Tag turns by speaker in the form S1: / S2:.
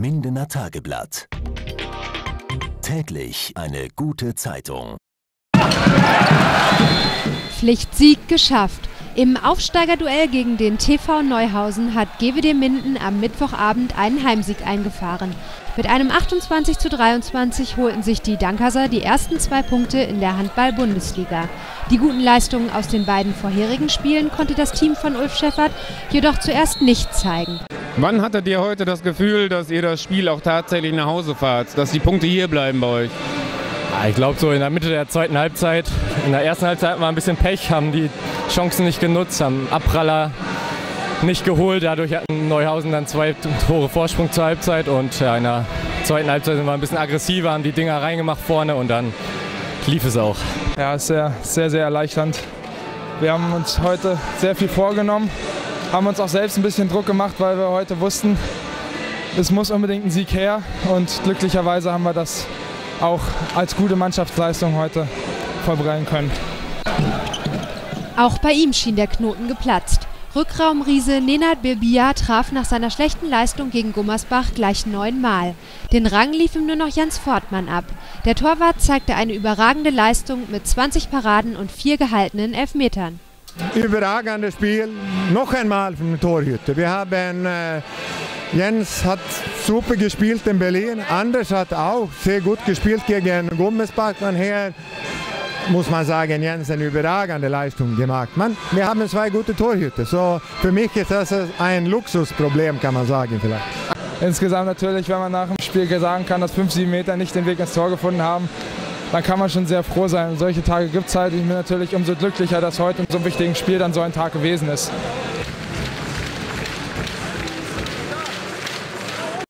S1: Mindener Tageblatt. Täglich eine gute Zeitung.
S2: Pflichtsieg geschafft. Im Aufsteigerduell gegen den TV Neuhausen hat GWD Minden am Mittwochabend einen Heimsieg eingefahren. Mit einem 28 zu 23 holten sich die Dankerser die ersten zwei Punkte in der Handball-Bundesliga. Die guten Leistungen aus den beiden vorherigen Spielen konnte das Team von Ulf Scheffert jedoch zuerst nicht zeigen.
S3: Wann hattet ihr heute das Gefühl, dass ihr das Spiel auch tatsächlich nach Hause fahrt, dass die Punkte hier bleiben bei euch?
S4: Ich glaube so in der Mitte der zweiten Halbzeit. In der ersten Halbzeit hatten wir ein bisschen Pech, haben die Chancen nicht genutzt, haben Abpraller nicht geholt. Dadurch hatten Neuhausen dann zwei Tore Vorsprung zur Halbzeit und ja, in der zweiten Halbzeit sind wir ein bisschen aggressiver, haben die Dinger reingemacht vorne und dann lief es auch.
S5: Ja, sehr, sehr, sehr erleichternd. Wir haben uns heute sehr viel vorgenommen, haben uns auch selbst ein bisschen Druck gemacht, weil wir heute wussten, es muss unbedingt ein Sieg her und glücklicherweise haben wir das auch als gute Mannschaftsleistung heute vollbringen können.
S2: Auch bei ihm schien der Knoten geplatzt. Rückraumriese Nenad Bilbia traf nach seiner schlechten Leistung gegen Gummersbach gleich neunmal. Den Rang lief ihm nur noch Jans Fortmann ab. Der Torwart zeigte eine überragende Leistung mit 20 Paraden und vier gehaltenen Elfmetern.
S6: Überragendes Spiel, noch einmal den Torhüter. Wir haben äh, Jens hat super gespielt in Berlin. Anders hat auch sehr gut gespielt gegen Gummesbach. Und hier muss man sagen, Jens eine überragende Leistung gemacht. Man, wir haben zwei gute Torhüter. So, für mich ist das ein Luxusproblem, kann man sagen vielleicht.
S5: Insgesamt natürlich, wenn man nach dem Spiel sagen kann, dass 5, 7 Meter nicht den Weg ins Tor gefunden haben, dann kann man schon sehr froh sein. Solche Tage gibt es halt. Ich bin natürlich umso glücklicher, dass heute in so einem wichtigen Spiel dann so ein Tag gewesen ist.